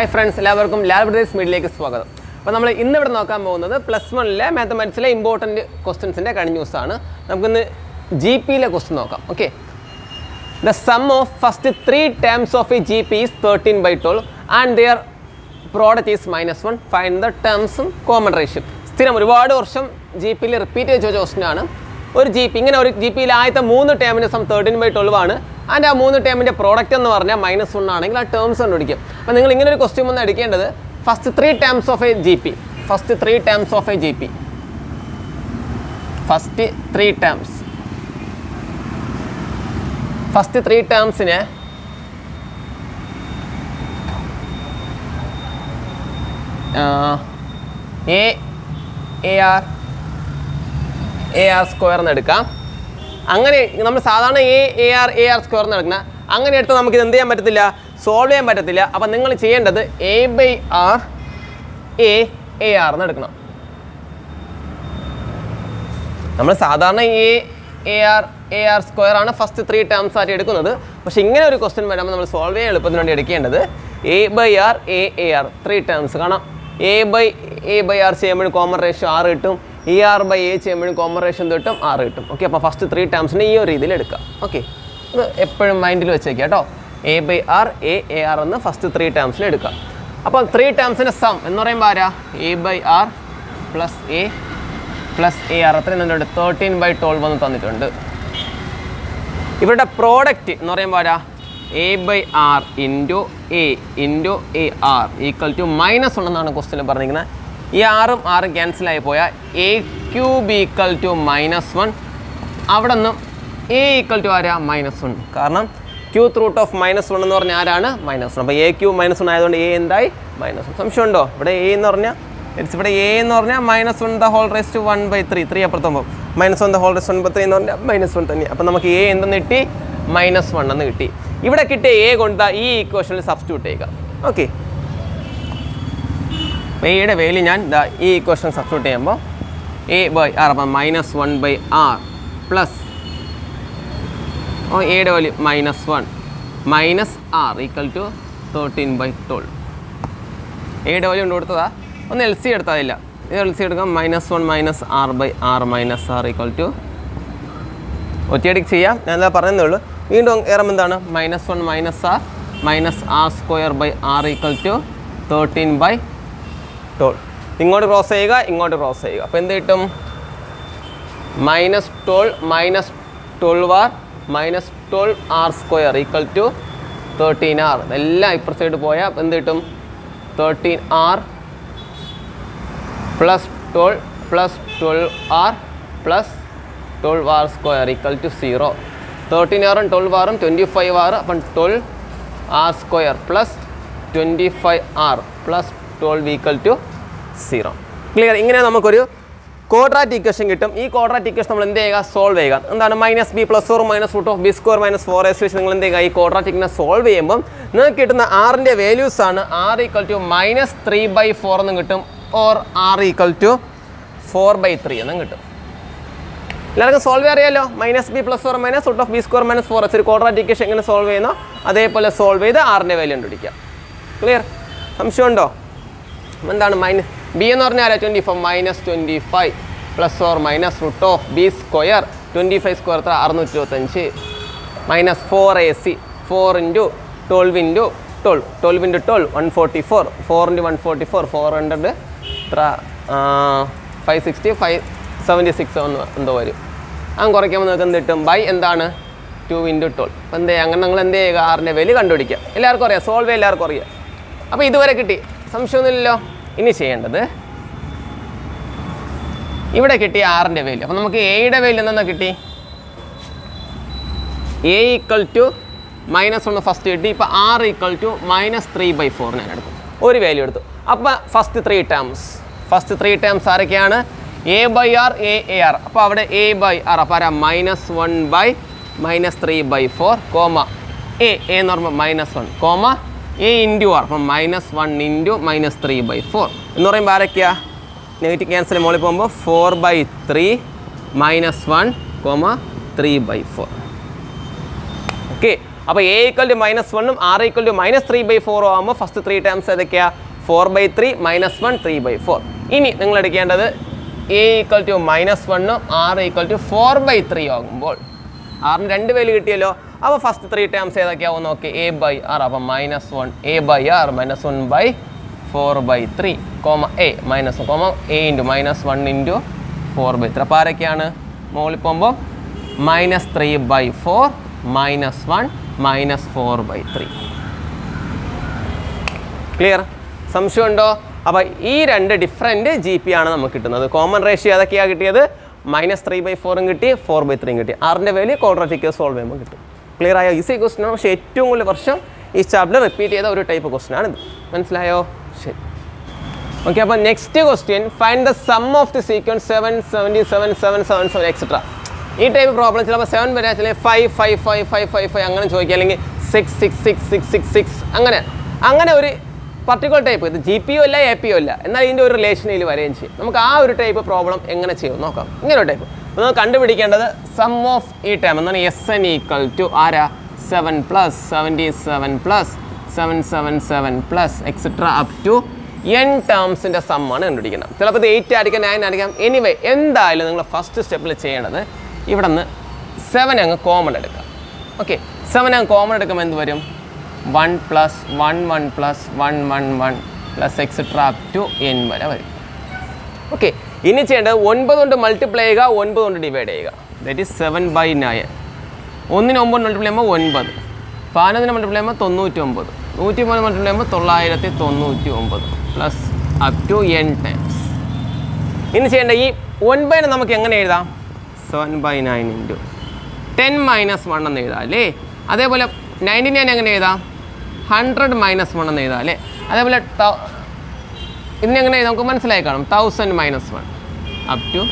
Hi friends എല്ലാവർക്കും ലാബ്രറീസ് മീഡിയയിലേക്ക് സ്വാഗതം. അപ്പോൾ നമ്മൾ ഇന്ന് ഇവിടെ നോക്കാൻ പോകുന്നത് പ്ലസ് വണ്ണിലെ മാത്തമാറ്റിക്സിലെ ഇമ്പോർട്ടന്റ് ക്വസ്റ്റ്യൻസിന്റെ കഴിഞ്ഞ ദിവസമാണ് നമുക്കിന്ന് ജി പിയിലെ ക്വസ്റ്റ്യൻ നോക്കാം. Okay the sum of first three terms of a G P is thirteen by twelve and their product is minus one fine the ടേംസും common റേഷ്യം സ്ഥിരം ഒരുപാട് വർഷം ജി പിയിൽ റിപ്പീറ്റ് ചെയ്ത് ചോദിച്ച ആണ്. ഒരു ജി പി ഇങ്ങനെ ഒരു ജി പിയിൽ ആദ്യത്തെ മൂന്ന് ടേമിന് സം തേർട്ടീൻ ബൈ ട്വൽവ് ആണ്. ആൻഡ് ആ മൂന്ന് ടേമിന്റെ പ്രോഡക്റ്റ് എന്ന് പറഞ്ഞാൽ മൈനസ് വൺ ആണെങ്കിൽ ആ ടേംസ് കണ്ടുപിടിക്കും. അപ്പോൾ നിങ്ങൾ ഇങ്ങനെ ഒരു ക്വസ്റ്റ്യൻ ഒന്ന് അടിക്കേണ്ടത് first three terms of a G P first three terms of a G P first three terms first three ടേംസിന് a a r a r square എന്ന് എടുക്കാം. അങ്ങനെ നമ്മൾ സാധാരണ a a r a r square നടക്കുന്ന അങ്ങനെ എടുത്ത് നമുക്ക് ഇത് എന്ത് ചെയ്യാൻ പറ്റത്തില്ല? സോൾവ് ചെയ്യാൻ പറ്റത്തില്ല. അപ്പം നിങ്ങൾ ചെയ്യേണ്ടത് a by r a a r എന്ന് എടുക്കണം. നമ്മൾ സാധാരണ a a r a r square ആണ് ഫസ്റ്റ് ത്രീ ടേംസ് ആയിട്ട് എടുക്കുന്നത്. പക്ഷേ ഇങ്ങനെ ഒരു ക്വസ്റ്റ്യൻ വരുമ്പോൾ നമ്മൾ സോൾവ് ചെയ്യാൻ എളുപ്പത്തിന് വേണ്ടി എടുക്കേണ്ടത് a by r a a r three terms കാണാം. A by a by r ചെയ്യുമ്പോഴും കോമൺ റേഷ്യോ ആറ് കിട്ടും. ഇ ആർ ബൈ എ ചെയ്യുമ്പോഴും കോമൺ തൊട്ടും ആറ് കിട്ടും. ഓക്കെ അപ്പോൾ ഫസ്റ്റ് ത്രീ ടേംസിന് ഈ ഒരു രീതിയിൽ എടുക്കാം. ഓക്കെ ഇത് എപ്പോഴും മൈൻഡിൽ വെച്ചേക്കാം കേട്ടോ. A by r a a r എന്ന് ഫസ്റ്റ് ത്രീ ടേംസിന് എടുക്കാം. അപ്പോൾ ത്രീ ടേംസിന്റെ സം എന്ന് പറയുമ്പോൾ ആരാ? A by r plus a plus a r അത്രയും തന്നിട്ടുണ്ട് തേർട്ടീൻ ബൈ ട്വൽവ് എന്ന് തന്നിട്ടുണ്ട്. ഇവരുടെ പ്രോഡക്റ്റ് എന്ന് പറയുമ്പോൾ ആരാ? A by r into a into a r equal to minus ഉണ്ടെന്നാണ് ക്വസ്റ്റ്യൻ പറഞ്ഞിരിക്കുന്നത്. ഈ ആറും ആറും ക്യാൻസൽ ആയി പോയാൽ a cube equal to minus one അവിടെ നിന്നും എ ഈക്വൽ ടു ആരാ? മൈനസ് വൺ കാരണം cube root of minus one എന്ന് പറഞ്ഞാൽ ആരാണ്? മൈനസ് വൺ അപ്പോൾ എ ക്യൂ മൈനസ് വൺ ആയതുകൊണ്ട് എ എന്തായി? മൈനസ് വൺ സംശയമുണ്ടോ ഇവിടെ എ എന്ന് പറഞ്ഞാൽ ഇറ്റ്സ് ഇവിടെ എ എന്ന് പറഞ്ഞാൽ minus one the whole raised one by three three അപ്പുറത്തുമ്പോൾ minus one the whole raised one by three എന്ന് പറഞ്ഞാൽ മൈനസ് വൺ തന്നെ. അപ്പോൾ നമുക്ക് എ എന്തെന്ന് കിട്ടി? മൈനസ് വൺ എന്ന് കിട്ടി. ഇവിടെ കിട്ടിയ എ കൊണ്ട് ഈ ഇക്വേഷനിൽ സബ്സ്റ്റിറ്റ്യൂട്ട് ചെയ്യുക. ഓക്കെ എയുടെ വേലി ഞാൻ ഈ ഇക്വേഷൻ സബ്സ്റ്റിറ്റ്യൂട്ട് ചെയ്യുമ്പോൾ എ ബൈ ആർ അപ്പം minus one by r plus ഓ എയുടെ value minus one minus r equal to thirteen by twelve എയുടെ വാല്യൂ കൊണ്ട് കൊടുത്തതാ ഒന്ന് എൽ സി എടുത്താതില്ല ഇത് എൽ സി എടുക്കാം minus one minus r by r minus r equal to ഒറ്റയടിക്ക് ചെയ്യാം. ഞാൻ എന്താ പറയുന്നേ ഉള്ളൂ. വീണ്ടും ഏറും എന്താണ്? Minus one minus r minus r square by r equal to thirteen by twelve ഇങ്ങോട്ട് ക്രോസ് ചെയ്യുക ഇങ്ങോട്ട് ക്രോസ് ചെയ്യുക. അപ്പോൾ എന്ത് കിട്ടും? Minus twelve minus twelve r minus twelve r square equal to thirteen r എല്ലാം ഇപ്പുറ സൈഡ് പോയാൽ അപ്പോൾ എന്ത് കിട്ടും? Thirteen r plus twelve plus twelve r plus twelve r square equal to zero thirteen ആറും ട്വൽവ് ആറും ട്വന്റി ഫൈവ് ആറ് അപ്പം twelve r square plus twenty five r plus twelve equal to zero clear ഇങ്ങനെ നമുക്കൊരു ക്വാഡ്രാറ്റ് equation കിട്ടും. ഈ ക്വാഡ്രാറ്റ് equation നമ്മൾ എന്ത് ചെയ്യുക? സോൾവ് ചെയ്യുക. എന്താണ്? Minus b plus four minus root of b square minus four s വെച്ച് നിങ്ങൾ എന്ത് ചെയ്യുക? ഈ ക്വാഡ്രാറ്റിക്കിനെ സോൾവ് ചെയ്യുമ്പം നിങ്ങൾക്ക് കിട്ടുന്ന ആറിന്റെ വാല്യൂസ് ആണ് r equal to minus three by four എന്നും കിട്ടും. Or r equal to four by three എന്നും കിട്ടും. എല്ലാവർക്കും സോൾവ് അറിയാലോ? Minus b plus four minus root of b square minus four s ഒരു ക്വാഡ്രാറ്റിക് ഇക്വേഷൻ എങ്ങനെ സോൾവ് ചെയ്യുന്നോ? അതേപോലെ സോൾവ് ചെയ്ത് ആറിന്റെ വാല്യൂ കണ്ടുപിടിക്കാം ക്ലിയർ സംശയമുണ്ടോ? എന്താണ് മൈനസ് ബി എന്ന് പറഞ്ഞാൽ ആരാ? Twenty four minus twenty five plus or minus root of B square twenty five square എത്ര? അറുന്നൂറ്റി ഇരുപത്തഞ്ച് minus four A C four into twelve into twelve twelve into twelve one forty four four into one forty four four hundred എത്ര? Five sixty five seventy six ഒന്ന് എന്തോ വരും. അങ്ങനെ കുറയ്ക്കുമ്പോൾ നിങ്ങൾക്ക് എന്ത് കിട്ടും? ബൈ എന്താണ്? ടു ഇന്റു ട്വൽവ് അപ്പം എന്ത് ചെയ്യുക അങ്ങനെ നിങ്ങൾ എന്ത് ചെയ്യുക? ആറിന്റെ വില കണ്ടുപിടിക്കുക. എല്ലാവർക്കും അറിയാം. സോൾവ് എല്ലാവർക്കും അറിയാം. അപ്പോൾ ഇതുവരെ കിട്ടി. സംശയമൊന്നുമില്ലല്ലോ. ഇനി ചെയ്യേണ്ടത് ഇവിടെ കിട്ടി ആറിന്റെ വേല്യൂ അപ്പോൾ നമുക്ക് എയുടെ വേല്യൂ എന്താ കിട്ടി? എ ഈക്വൽ ടു മൈനസ് ഒന്ന് ഫസ്റ്റ് കിട്ടി. ഇപ്പോൾ R equal to minus three by four ഞാൻ എടുക്കും ഒരു വാല്യൂ എടുത്തു. അപ്പോൾ first three terms first three terms ആരൊക്കെയാണ്? A by R A A R അപ്പോൾ അവിടെ എ ബൈ ആർ അപ്പോൾ ആരാ? Minus one by minus three by four comma A എന്ന് പറയുമ്പോൾ minus one comma A into R അപ്പം minus one into minus three by four എന്ന് പറയുമ്പോൾ ആരൊക്കെയാ? നെഗറ്റീവ് ക്യാൻസൽ മുകളിൽ പോകുമ്പോൾ four by three minus one comma three by four okay അപ്പോൾ A equal to minus വണ്ണും R equal to minus three by ഫോറും ആകുമ്പോൾ ഫസ്റ്റ് ത്രീ ടേംസ് ഏതൊക്കെയാണ് four by three minus one three by four ഇനി നിങ്ങൾ എടുക്കേണ്ടത് A equal to minus വണ്ണും R equal to four by three ആകുമ്പോൾ ആറിന് രണ്ട് വേൽ കിട്ടിയല്ലോ. അപ്പോൾ ഫസ്റ്റ് ത്രീ ടേംസ് ഏതൊക്കെയാവും നോക്കി? എ ബൈ ആർ അപ്പം minus one A by R minus one by four by three comma A minus comma A into minus one into four by three അപ്പോൾ ആരൊക്കെയാണ്? മുകളിൽ പോകുമ്പോൾ minus three by four minus one minus four by three clear സംശയമുണ്ടോ? അപ്പോൾ ഈ രണ്ട് different G P ആണ് നമുക്ക് കിട്ടുന്നത്. കോമൺ റേഷ്യോ ഏതൊക്കെയാണ് കിട്ടിയത്? മൈനസ് ത്രീ ബൈ ഫോറും കിട്ടി ഫോർ ബൈ ത്രീയും കിട്ടി. ആറിന്റെ വാല്യൂ ക്വാഡ്രാറ്റിക് സോൾവ് ചെയ്യുമ്പോൾ കിട്ടും. ക്ലിയർ ആയോ? ഈസി ക്വസ്റ്റൻ ആണ്. പക്ഷേ ഏറ്റവും കൂടുതൽ വർഷം ഈ ചാപ്റ്റർ റിപ്പീറ്റ് ചെയ്ത ഒരു ടൈപ്പ് ക്വസ്റ്റൻ ആണിത്. മനസ്സിലായോ? ശരി. ഓക്കെ അപ്പോൾ next question find the sum of the sequence seven seventy seven seven seven seven etcetera ഈ ടൈപ്പ് പ്രോബ്ലം ചിലപ്പോൾ സെവൻ വരെ ചില five five five five five five അങ്ങനെ ചോദിക്കുക. അല്ലെങ്കിൽ six six six six six six അങ്ങനെ. അങ്ങനെ ഒരു പർട്ടിക്കുലർ ടൈപ്പ് ഇത് ജി പി ഒ അല്ല എ പി ഒ അല്ല. എന്നാൽ ഇതിന്റെ ഒരു റിലേഷനിൽ വരികയും ചെയ്യും. നമുക്ക് ആ ഒരു ടൈപ്പ് പ്രോബ്ലം എങ്ങനെ ചെയ്യും? നോക്കാം. ഇങ്ങനെ ഒരു ടൈപ്പ് അപ്പോൾ നമുക്ക് കണ്ടുപിടിക്കേണ്ടത് സം ഓഫ് ഈ ടൈം എന്നാണ് എസ് എൻ ഈക്വൽ ടു ആരാ? Seven plus seventy seven plus seven seven seven plus etcetera up to N ടേംസിന്റെ ആണ് കണ്ടുപിടിക്കുന്നത് ചിലപ്പോൾ ഇത് എയ്റ്റ് ആയിരിക്കാം നയൻ ആയിരിക്കാം. എനിവേ എന്തായാലും നിങ്ങൾ ഫസ്റ്റ് സ്റ്റെപ്പിൽ ചെയ്യേണ്ടത് ഇവിടെ നിന്ന് സെവൻ അങ്ങ് കോമൺ എടുക്കാം. ഓക്കെ സെവൻ അങ്ങ് കോമൺ എടുക്കുമ്പോൾ എന്ത് വരും? One plus one one plus one one one plus etcetera up to N വരെ വരും. ഓക്കെ ഇനി ചെയ്യേണ്ടത് ഒൻപത് കൊണ്ട് മൾട്ടിപ്ലൈ ചെയ്യുക ഒൻപത് കൊണ്ട് ഡിവൈഡ് ചെയ്യുക. That is seven by nine ഒന്നിന് ഒമ്പത് മൾട്ടിപ്ലൈ ചെയ്യുമ്പോൾ ഒൻപത്. പതിനൊന്നിന് മൾട്ടിപ്ലൈ ചെയ്യുമ്പോൾ തൊണ്ണൂറ്റി ഒമ്പത് നൂറ്റി മൂന്ന് മൾട്ടിപ്ലൈ ചെയ്യുമ്പോൾ തൊള്ളായിരത്തി തൊണ്ണൂറ്റി ഒമ്പത് plus up to N times ഇനി ചെയ്യേണ്ട ഈ ഒൻപതിന് നമുക്ക് എങ്ങനെ എഴുതാം? Seven by nine into ten minus one എന്ന് എഴുതാം അല്ലേ? അതേപോലെ നയന്റി നയൻ എങ്ങനെ എഴുതാം? ഹൺഡ്രഡ് മൈനസ് വൺ എന്ന് എഴുതാം അല്ലേ? അതേപോലെ ഇതിനെങ്ങനെ നമുക്ക് മനസ്സിലായി കാണും. Thousand minus one up to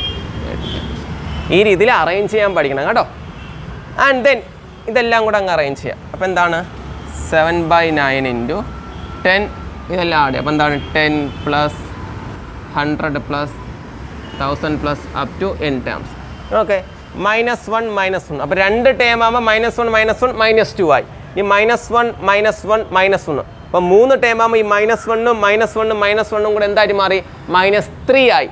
ഈ രീതിയിൽ അറേഞ്ച് ചെയ്യാൻ പഠിക്കണം കേട്ടോ. ആൻഡ് ദെൻ ഇതെല്ലാം കൂടെ അങ്ങ് അറേഞ്ച് ചെയ്യാം. അപ്പോൾ എന്താണ്? Seven by nine into ten ഇതെല്ലാം ആഡ് അപ്പോൾ എന്താണ്? Ten plus hundred plus thousand plus up to N terms okay minus one minus one അപ്പോൾ രണ്ട് ടേം ആകുമ്പോൾ minus one minus one minus two ആയി. ഈ minus one minus one minus one അപ്പം മൂന്ന് ടേം ആകുമ്പോൾ ഈ മൈനസ് വണ്ണും മൈനസ് വണ്ണും മൈനസ് വണ്ണും കൂടെ എന്തായിട്ട് മാറി? മൈനസ് ത്രീ ആയി.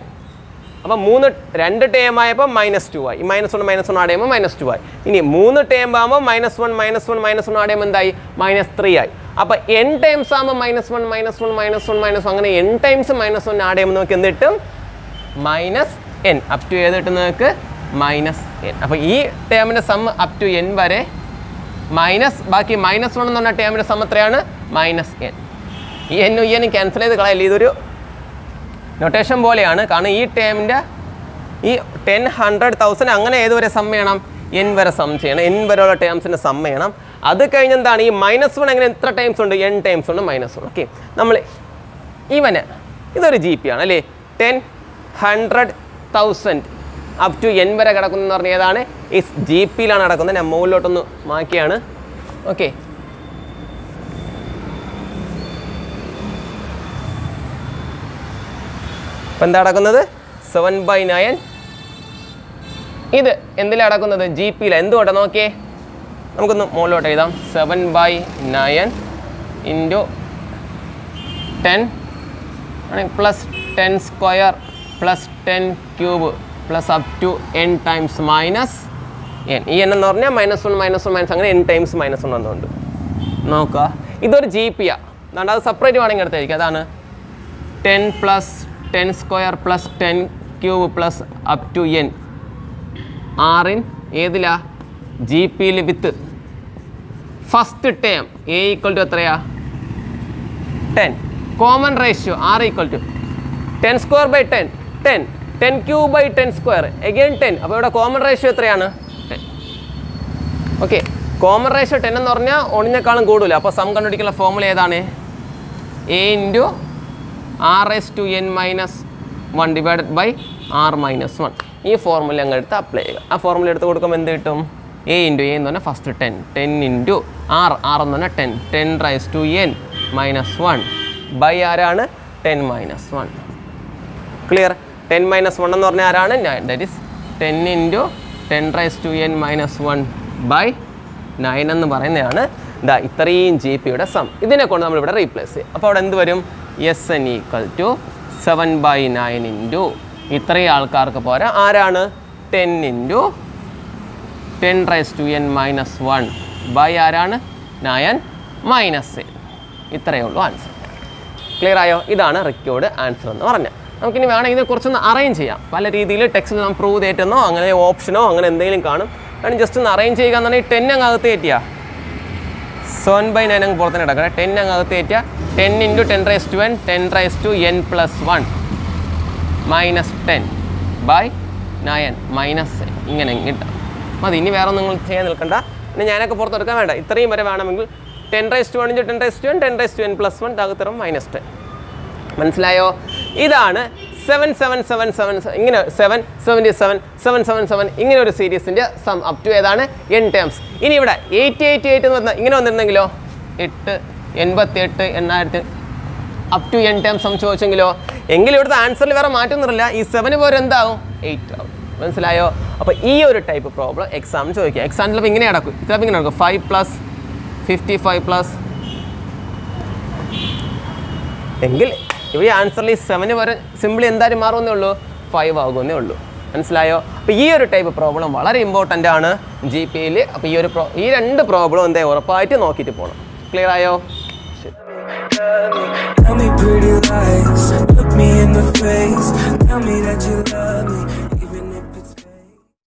അപ്പം മൂന്ന് രണ്ട് ടേം ആയപ്പോൾ മൈനസ് ടു ആയി. ഈ minus one minus one add minus two ആയി. ഇനി മൂന്ന് ടേം ആകുമ്പോൾ minus one minus one minus one add എന്തായി? മൈനസ് ത്രീ ആയി. അപ്പോൾ എൻ ടൈംസ് ആകുമ്പോൾ minus one minus one minus one minus അങ്ങനെ N times minus one add നമുക്ക് എന്ത് കിട്ടും? മൈനസ് എൻ അപ് ടു ഏത് കിട്ടും നിങ്ങൾക്ക്? മൈനസ് എൻ അപ്പോൾ ഈ ടേമിന്റെ സം അപ് ടു എൻ വരെ മൈനസ് ബാക്കി മൈനസ് വൺ എന്ന് പറഞ്ഞ ടേമിന്റെ സമത്രയാണ് മൈനസ് എൻ ഈ എന്നും ഈ എൻ ക്യാൻസൽ ചെയ്ത് കളയില്ല? ഇതൊരു നൊട്ടേഷൻ പോലെയാണ്. കാരണം ഈ ടേമിന്റെ ഈ ടെൻ ഹൺഡ്രഡ് തൗസൻഡ് അങ്ങനെ ഏതുവരെ സം ചെയ്യണം? എൻ വരെ സം ചെയ്യണം. എൻ വരെയുള്ള ടേംസിന്റെ സം ചെയ്യണം. അത് കഴിഞ്ഞെന്താണ് ഈ മൈനസ് വൺ അങ്ങനെ എത്ര ടൈംസ് ഉണ്ട്? എൻ ടൈംസ് ഉണ്ട് മൈനസ് വൺ ഓക്കെ നമ്മൾ ഇവന് ഇതൊരു ജി പി ആണ് അല്ലേ? Ten hundred thousand up to N വരെ കിടക്കുന്നതെന്ന് പറഞ്ഞാൽ ഏതാണ്? ഈ ജി പിയിലാണ് കിടക്കുന്നത് ഞാൻ മുകളിലോട്ടൊന്ന് മാക്കിയാണ് ഓക്കെ ഇപ്പം എന്താ നടക്കുന്നത്? സെവൻ ബൈ നയൻ ഇത് എന്തിലാണ് അടക്കുന്നത് ജി പിയിലാണ് എന്തുകൊണ്ടാ? നോക്കിയേ. നമുക്കൊന്ന് മുകളിലോട്ട് എഴുതാം. Seven by nine into ten plus ten square plus ten cube plus up to N times minus N ഈ എൻ എന്ന് പറഞ്ഞാൽ minus one minus one minus അങ്ങനെ എൻ ടൈംസ് മൈനസ് വൺ എന്നുണ്ട് നോക്കുക ഇതൊരു ജി പി ആ അതുകൊണ്ട് അത് സെപ്പറേറ്റ് വേണമെങ്കിൽ എടുത്തായിരിക്കും അതാണ് ten plus ten square plus ten cube plus up to N ആറിൻ ഏതിലാ? ജി പിയിൽ with first term A equal to എത്രയാ? Ten common ratio R equal to ten square by ten ten ten cube by ten square. Again ten. അപ്പോൾ ഇവിടെ common ratio എത്രയാണ്? Ten. Okay common ratio ten എന്ന് പറഞ്ഞാൽ ഒണിനേക്കാളും കൂടുതൽ അപ്പോൾ sum കണ്ടുപിടിക്കുന്ന ഫോമുല ഏതാണ്? A into R S to N minus one divided by R minus one ഈ ഫോർമുല അങ്ങ് എടുത്ത് അപ്ലൈ ചെയ്യുക. ആ ഫോർമുല എടുത്ത് കൊടുക്കുമ്പോൾ എന്ത് കിട്ടും? എ ഇന്റു എ എന്ന് പറഞ്ഞാൽ first ten. Ten into R R എന്ന് പറഞ്ഞാൽ ten. Ten rise to N minus one by ആരാണ് ten minus one clear ten minus one എന്ന് പറഞ്ഞാൽ ആരാണ്? That is ten into ten rise to N minus one by nine എന്ന് പറയുന്നതാണ്. ദാ ഇത്രയും ജി പിയുടെ സം. ഇതിനെ കൊണ്ട് നമ്മളിവിടെ റീപ്ലേസ് ചെയ്യും. അപ്പോൾ അവിടെ എന്ത് വരും? S N equal to seven by nine into ഇത്രയും ആൾക്കാർക്ക് പോരാ. ആരാണ്? Ten into ten rise to N minus one by ആരാണ്? Nine minus N. ഇത്രയേ ഉള്ളൂ ആൻസർ ക്ലിയർ ആയോ? ഇതാണ് റിക്കോർഡ് ആൻസർ എന്ന് പറഞ്ഞത്. നമുക്കിനി വേണമെങ്കിൽ കുറച്ചൊന്ന് അറേഞ്ച് ചെയ്യാം. പല രീതിയിൽ ടെക്സ്റ്റിൽ നാം പ്രൂവ് തേറ്റെന്നോ അങ്ങനെ ഓപ്ഷനോ അങ്ങനെ എന്തെങ്കിലും കാണും. കാരണം ജസ്റ്റ് ഒന്ന് അറേഞ്ച് ചെയ്യുക എന്നുണ്ടെങ്കിൽ ടെൻ അങ്ങ് അകത്ത് കയറ്റിയാ. സെവൻ ബൈ നയൻ അങ്ങ് പുറത്തുനിന്ന് എടുക്കണം ടെൻ അങ്ങ് അകത്ത് കയറ്റുക ten into ten rise to N ten rise to N plus one minus ten by nine minus ഇങ്ങനെ കിട്ടാം. മതി ഇനി വേറെ നിങ്ങൾ ചെയ്യാൻ നിൽക്കണ്ട. പിന്നെ ഞാനൊക്കെ പുറത്തെടുക്കാൻ വേണ്ട. ഇത്രയും വരെ വേണമെങ്കിൽ ten rise to one into ten rise to N ten rise to N plus one താകത്തിറം minus ten മനസ്സിലായോ? ഇതാണ് സെവൻ സെവൻ സെവൻ സെവൻ ഇങ്ങനെ seven seventy seven seven seven seven ഇങ്ങനെ ഒരു സീരീസിന്റെ സം അപ് ടു ഏതാണ്? എൻ ടേംസ് ഇനി ഇവിടെ eight eight eight എന്ന് പറഞ്ഞാൽ ഇങ്ങനെ വന്നിരുന്നെങ്കിലോ? എട്ട് എൺപത്തി എട്ട് എണ്ണായിരത്തി. Up to N terms sum ചോദിച്ചെങ്കിലോ? എങ്കിലും ഇവിടുത്തെ ആൻസറിൽ വേറെ മാറ്റമൊന്നുമില്ല ഈ സെവന് പോലെ എന്താവും? എയ്റ്റ് ആവും. മനസ്സിലായോ? അപ്പോൾ ഈ ഒരു ടൈപ്പ് പ്രോബ്ലം എക്സാമിന് ചോദിക്കുക എക്സാമിൽ ചിലപ്പോൾ ഇങ്ങനെ നടക്കും. ചിലപ്പോൾ ഇങ്ങനെ നടക്കും. Five plus fifty five plus എങ്കിൽ ഇവിടെ ആൻസറിൽ ഈ സെവന് വരെ സിമ്പിളി എന്തായാലും മാറുമെന്നേ ഉള്ളൂ? ഫൈവ് ആകുമെന്നേ ഉള്ളൂ. മനസ്സിലായോ? അപ്പോൾ ഈ ഒരു ടൈപ്പ് പ്രോബ്ലം വളരെ ഇമ്പോർട്ടന്റ് ആണ് ജി പി യിൽ അപ്പോൾ ഈ ഒരു പ്രോ ഈ രണ്ട് പ്രോബ്ലം എന്താ? ഉറപ്പായിട്ട് നോക്കിയിട്ട് പോകണം ക്ലിയർ ആയോ? Tell me pretty lies, look me in the face. Tell me that you love me.